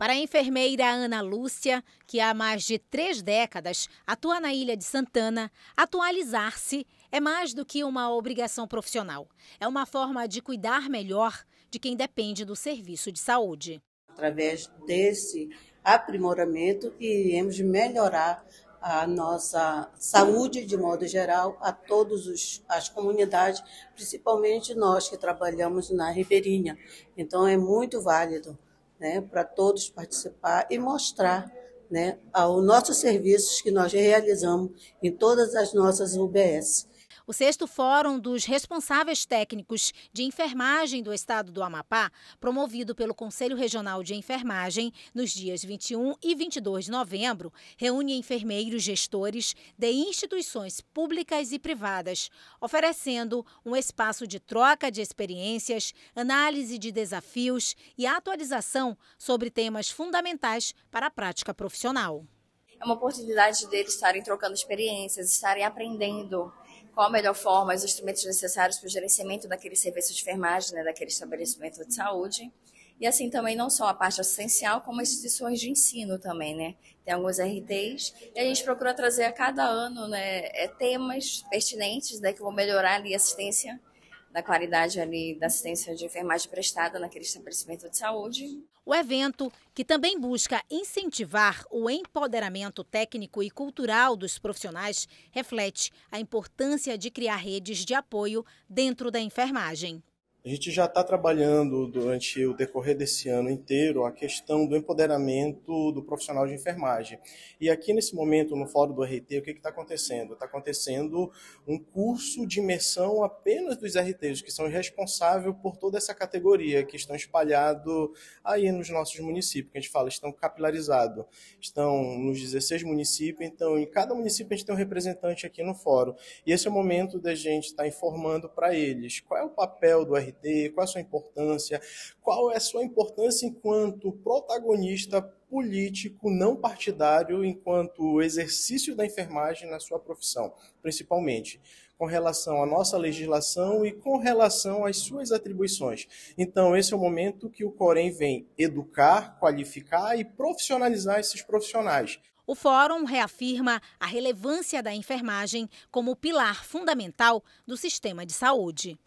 Para a enfermeira Ana Lúcia, que há mais de três décadas atua na Ilha de Santana, atualizar-se é mais do que uma obrigação profissional. É uma forma de cuidar melhor de quem depende do serviço de saúde. Através desse aprimoramento, iremos melhorar a nossa saúde de modo geral a todas as comunidades, principalmente nós que trabalhamos na ribeirinha. Então é muito válido né, para todos participar e mostrar né, os nossos serviços que nós realizamos em todas as nossas UBS. O sexto Fórum dos Responsáveis Técnicos de Enfermagem do Estado do Amapá, promovido pelo Conselho Regional de Enfermagem nos dias 21 e 22 de novembro, reúne enfermeiros gestores de instituições públicas e privadas, oferecendo um espaço de troca de experiências, análise de desafios e atualização sobre temas fundamentais para a prática profissional. É uma oportunidade deles estarem trocando experiências, estarem aprendendo qual a melhor forma, os instrumentos necessários para o gerenciamento daquele serviço de enfermagem, né, daquele estabelecimento de saúde. E assim também não só a parte assistencial, como as instituições de ensino também, né? Tem alguns RTs e a gente procura trazer a cada ano né, é, temas pertinentes né, que vão melhorar ali a assistência da qualidade ali da assistência de enfermagem prestada naquele estabelecimento de saúde. O evento, que também busca incentivar o empoderamento técnico e cultural dos profissionais, reflete a importância de criar redes de apoio dentro da enfermagem. A gente já está trabalhando durante o decorrer desse ano inteiro a questão do empoderamento do profissional de enfermagem. E aqui nesse momento, no Fórum do RT, o que está acontecendo? Está acontecendo um curso de imersão apenas dos RTs, que são responsáveis por toda essa categoria, que estão espalhados aí nos nossos municípios, que a gente fala, estão capilarizados. Estão nos 16 municípios, então em cada município a gente tem um representante aqui no fórum. E esse é o momento da gente estar tá informando para eles qual é o papel do RT RT, qual a sua importância, qual é a sua importância enquanto protagonista político não partidário, enquanto exercício da enfermagem na sua profissão, principalmente com relação à nossa legislação e com relação às suas atribuições. Então, esse é o momento que o Corém vem educar, qualificar e profissionalizar esses profissionais. O fórum reafirma a relevância da enfermagem como pilar fundamental do sistema de saúde.